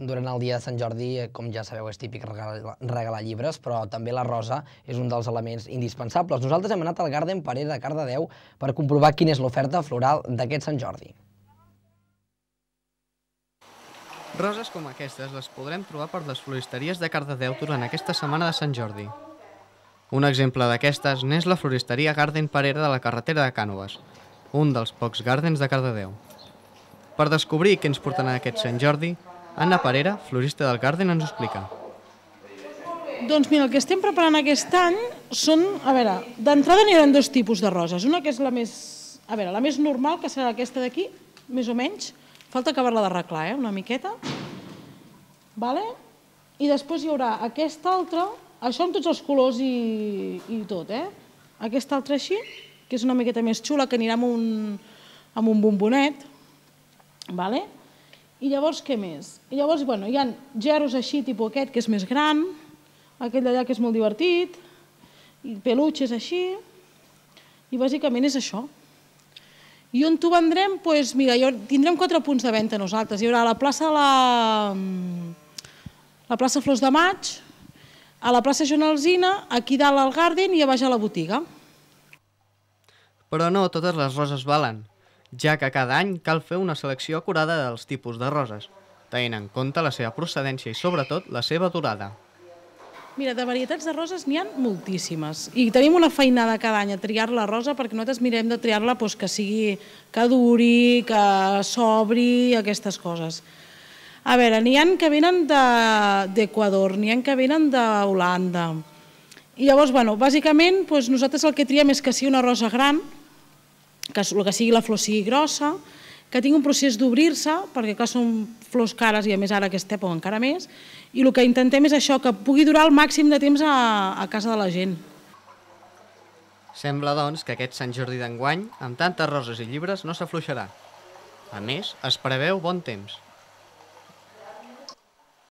durant el dia de Sant Jordi, eh, com ja sabeu, és típic regalar, regalar llibres, però també la rosa és un dels elements indispensables. Nosaltres hem anat al Garden Parera de Cardedeu per comprovar quina és l'oferta floral d'aquest Sant Jordi. Roses com aquestes les podrem trobar per les floristeries de Cardedeu durant aquesta setmana de Sant Jordi. Un exemple d'aquestes n'és la floristeria Garden Parera de la carretera de Cànoves, un dels pocs gardens de Cardedeu. Per descobrir què ens porten a aquest Sant Jordi, Anna Parera, florista del Garden, ens ho explica. Doncs mira, el que estem preparant aquest any són, a veure, d'entrada n'hi dos tipus de roses. Una que és la més, a veure, la més normal, que serà aquesta d'aquí, més o menys. Falta acabar-la d'arreglar, eh, una miqueta. Vale? I després hi haurà aquesta altra, això amb tots els colors i, i tot, eh? Aquesta altra així, que és una miqueta més xula, que anirà amb un, amb un bombonet. Vale? I llavors què més? I llavors, bueno, hi ha geros així, tipus aquest, que és més gran, aquell d'allà que és molt divertit, i peluches així, i bàsicament és això. I on t'ho vendrem? Doncs pues, mira, tindrem quatre punts de venda nosaltres. Hi haurà la plaça de la, la plaça Flors de Maig, a la plaça Joan Alzina, aquí dalt al Garden i a baix a la botiga. Però no totes les roses valen, ja que cada any cal fer una selecció acurada dels tipus de roses, tenint en compte la seva procedència i sobretot la seva durada. Mira, de varietats de roses n'hi ha moltíssimes i tenim una feinada cada any a triar la rosa perquè nosaltres mirem de triar-la doncs, que sigui que duri, que s'obri, aquestes coses. A veure, n'hi ha que venen d'Equador, de, n'hi ha que venen d'Holanda. I llavors, bueno, bàsicament, doncs, nosaltres el que triem és que sigui una rosa gran, que el que sigui la flor sigui grossa, que tingui un procés d'obrir-se, perquè clar, són flors cares i a més ara aquesta època encara més, i el que intentem és això, que pugui durar el màxim de temps a, a casa de la gent. Sembla, doncs, que aquest Sant Jordi d'enguany, amb tantes roses i llibres, no s'afluixarà. A més, es preveu bon temps.